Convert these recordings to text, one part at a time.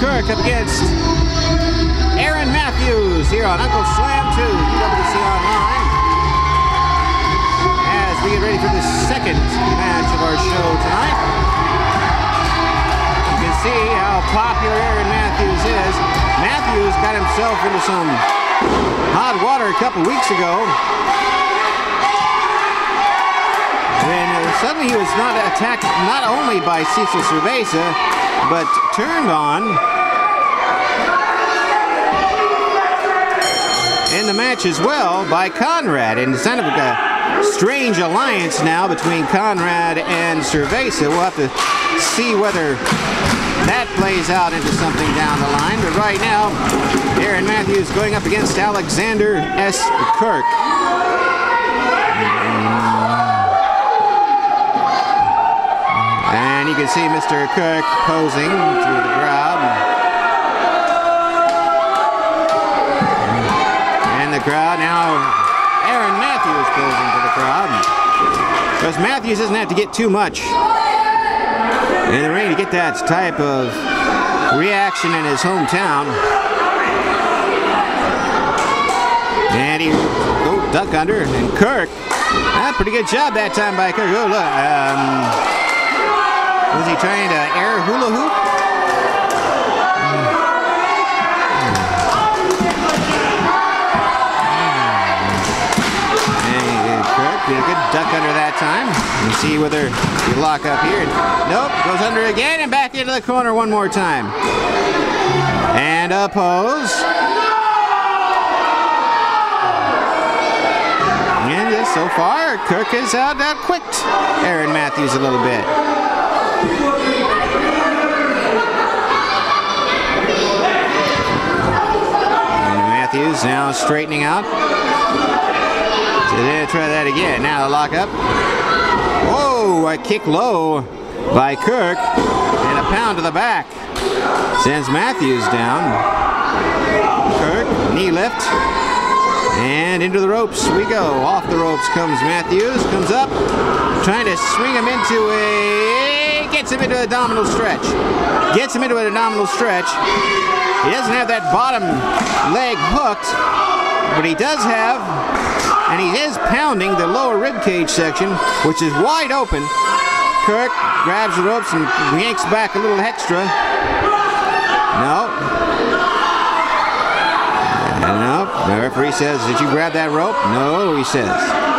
Kirk up against Aaron Matthews here on Uncle Slam 2, UWC Online. As we get ready for the second match of our show tonight. You can see how popular Aaron Matthews is. Matthews got himself into some hot water a couple weeks ago. When uh, suddenly he was not attacked not only by Cecil Cerveza, but turned on in the match as well by Konrad. And it's kind of a strange alliance now between Konrad and Cerveza. We'll have to see whether that plays out into something down the line. But right now, Aaron Matthews going up against Alexander S. Kirk. See Mr. Kirk posing to the crowd. And the crowd now, Aaron Matthews posing to the crowd. Because Matthews doesn't have to get too much in the ring to get that type of reaction in his hometown. And he go duck under, and Kirk, ah, pretty good job that time by Kirk. Oh, look, um, was he trying to air hula hoop? Hmm. Did a good duck under that time. And see whether he lock up here. Nope, goes under again and back into the corner one more time. And oppose. And so far, Kirk has out outquicked Aaron Matthews a little bit. And Matthews now straightening out. So they try that again. Now the lock up. Whoa, a kick low by Kirk and a pound to the back. Sends Matthews down. Kirk, knee lift. And into the ropes we go. Off the ropes comes Matthews. Comes up. Trying to swing him into a. Gets him into a abdominal stretch. Gets him into an abdominal stretch. He doesn't have that bottom leg hooked. But he does have and he is pounding the lower rib cage section, which is wide open. Kirk grabs the ropes and yanks back a little extra. No. No. The referee says, Did you grab that rope? No, he says.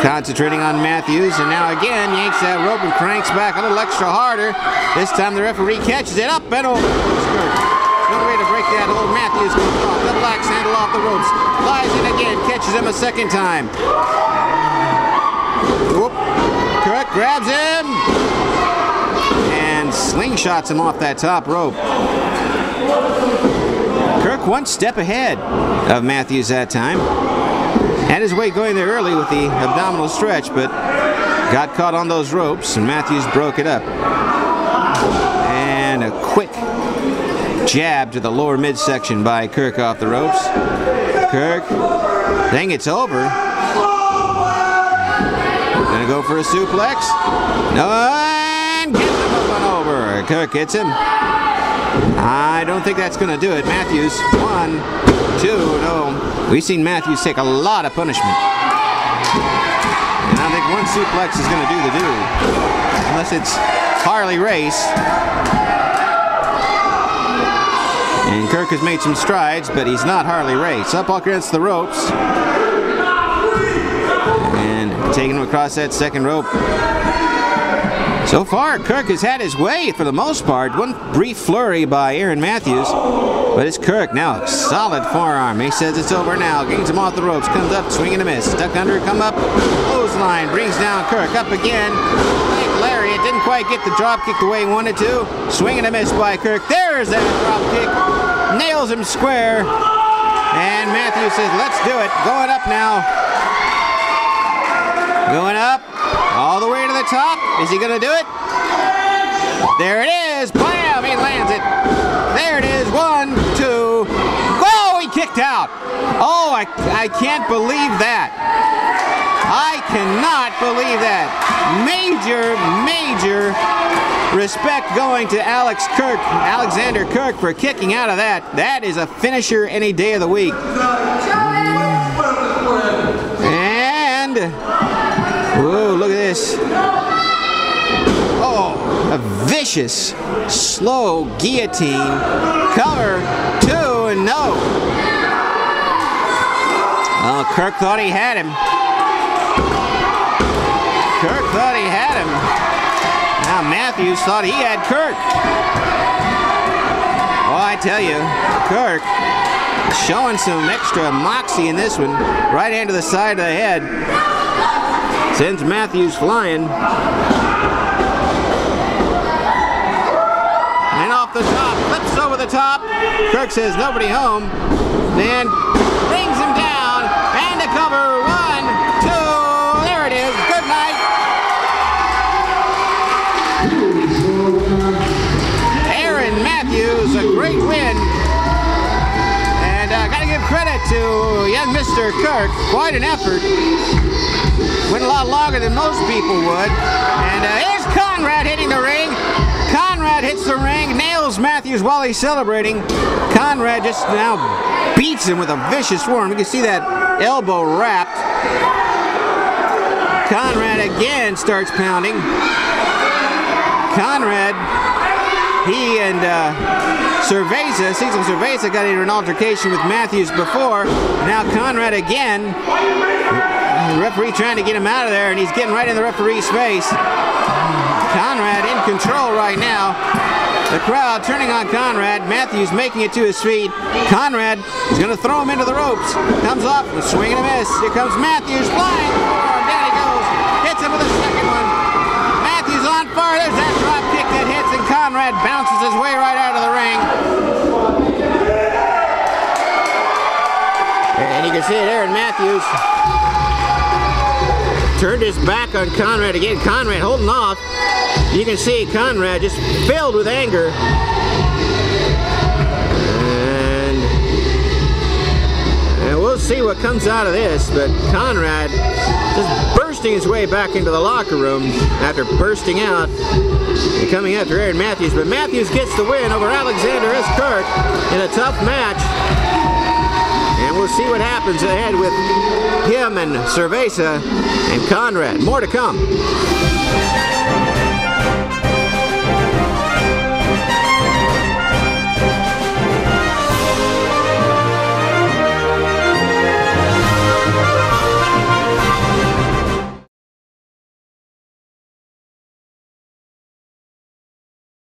Concentrating on Matthews, and now again yanks that rope and cranks back a little extra harder. This time the referee catches it up and over. No way to break that. Old Matthews goes off. The black sandal off the ropes. Flies in again. Catches him a second time. Whoop. Kirk grabs him. And slingshots him off that top rope. Kirk one step ahead of Matthews that time. Had his way going there early with the abdominal stretch, but got caught on those ropes, and Matthews broke it up. And a quick jab to the lower midsection by Kirk off the ropes. Kirk, think it's over. Gonna go for a suplex. No, over. Kirk hits him. I don't think that's gonna do it. Matthews, one, two, no. We've seen Matthews take a lot of punishment. And I think one suplex is gonna do the do. Unless it's Harley Race. And Kirk has made some strides, but he's not Harley Race. Up against the ropes. And taking him across that second rope. So far, Kirk has had his way for the most part. One brief flurry by Aaron Matthews. But it's Kirk now. Solid forearm. He says it's over now. Gains him off the ropes. Comes up, swinging a miss. Duck under, come up. Clothesline. Brings down Kirk. Up again. Lariat. Didn't quite get the drop kick the way he wanted to. Swinging a miss by Kirk. There's that drop kick. Nails him square. And Matthews says, let's do it. Going up now. Going up. All the way the top. Is he going to do it? There it is. Bam! He lands it. There it is. One, two. Oh, he kicked out. Oh, I, I can't believe that. I cannot believe that. Major, major respect going to Alex Kirk, Alexander Kirk for kicking out of that. That is a finisher any day of the week. This. Oh, a vicious, slow guillotine. Cover, two, and no. Oh, Kirk thought he had him. Kirk thought he had him. Now Matthews thought he had Kirk. Oh, I tell you, Kirk showing some extra moxie in this one. Right hand to the side of the head. Sends Matthews flying. And off the top, flips over the top. Kirk says nobody home. Then brings him down. And to cover. One, two. There it is. Good night. Aaron Matthews, a great win. And I uh, got to give credit to young Mr. Kirk. Quite an effort. Lot longer than most people would. And uh, here's Konrad hitting the ring. Konrad hits the ring, nails Matthews while he's celebrating. Konrad just now beats him with a vicious form. You can see that elbow wrapped. Konrad again starts pounding. Konrad, he and uh, Cerveza, Cecil Cerveza got into an altercation with Matthews before. Now Konrad again. The referee trying to get him out of there, and he's getting right in the referee's face. Konrad in control right now. The crowd turning on Konrad. Matthews making it to his feet. Konrad is going to throw him into the ropes. Comes up, a swing and a miss. Here comes Matthews flying. Down he goes. Hits him with a second one. Matthews on fire. There's that drop kick that hits, and Konrad bounces his way right out of the ring. And you can see it, Aaron Matthews turned his back on Konrad again. Konrad holding off. You can see Konrad just filled with anger. And, and we'll see what comes out of this. But Konrad just bursting his way back into the locker room after bursting out and coming after Aaron Matthews. But Matthews gets the win over Alexander S. Kirk in a tough match. And we'll see what happens ahead with him and Cerveza and Konrad. More to come.